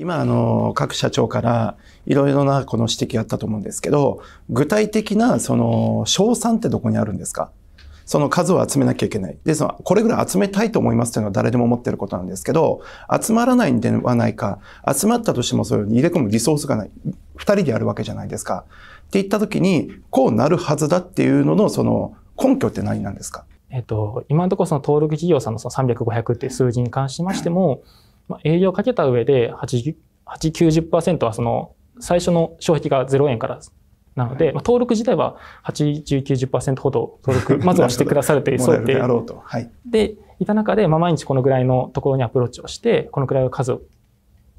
今、あの、各社長からいろいろなこの指摘があったと思うんですけど、具体的なその、賞賛ってどこにあるんですか？その数を集めなきゃいけない。で、その、これぐらい集めたいと思いますっていうのは誰でも思ってることなんですけど、集まらないんではないか、集まったとしてもそれに入れ込むリソースがない。二人でやるわけじゃないですか。って言った時に、こうなるはずだっていうのの、その、根拠って何なんですか？えっと、今のところその登録企業さんのその300、500っていう数字に関しましても、まあ、営業をかけた上で80、80、90%はその最初の障壁が0円からなので、まあ、登録自体は80、90%ほど登録、まずはしてくださるという想定。でいた中で、まあ、毎日このぐらいのところにアプローチをして、このぐらいの数を、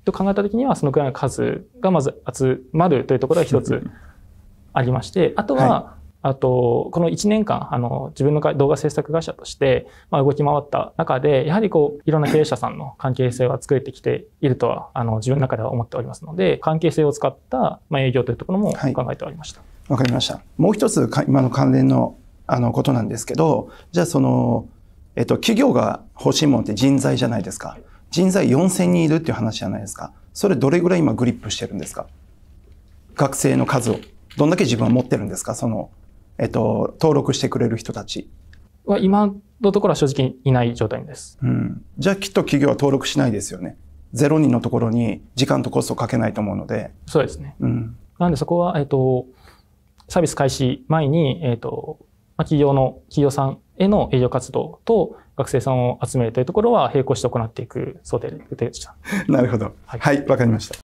と考えたときには、そのぐらいの数がまず集まるというところが一つ ありまして、あとは、あと、この1年間、あの、自分の動画制作会社として、まあ、動き回った中で、やはりこう、いろんな経営者さんの関係性は作れてきているとは、あの、自分の中では思っておりますので、関係性を使った、まあ、営業というところも考えておりました。わ、はい、かりました。もう一つ、今の関連の、あの、ことなんですけど、じゃあその、えっと、企業が欲しいものって人材じゃないですか。人材4000人いるっていう話じゃないですか。それどれぐらい今グリップしてるんですか？学生の数を。どんだけ自分は持ってるんですか？そのえっと、登録してくれる人たちは今のところは正直いない状態です。うん。じゃあきっと企業は登録しないですよね。ゼロ人のところに時間とコストをかけないと思うので。そうですね。うん。なんでそこは、えっと、サービス開始前に、えっと、企業の、企業さんへの営業活動と学生さんを集めるというところは並行して行っていく想定でした。なるほど。はい、わ、はい、かりました。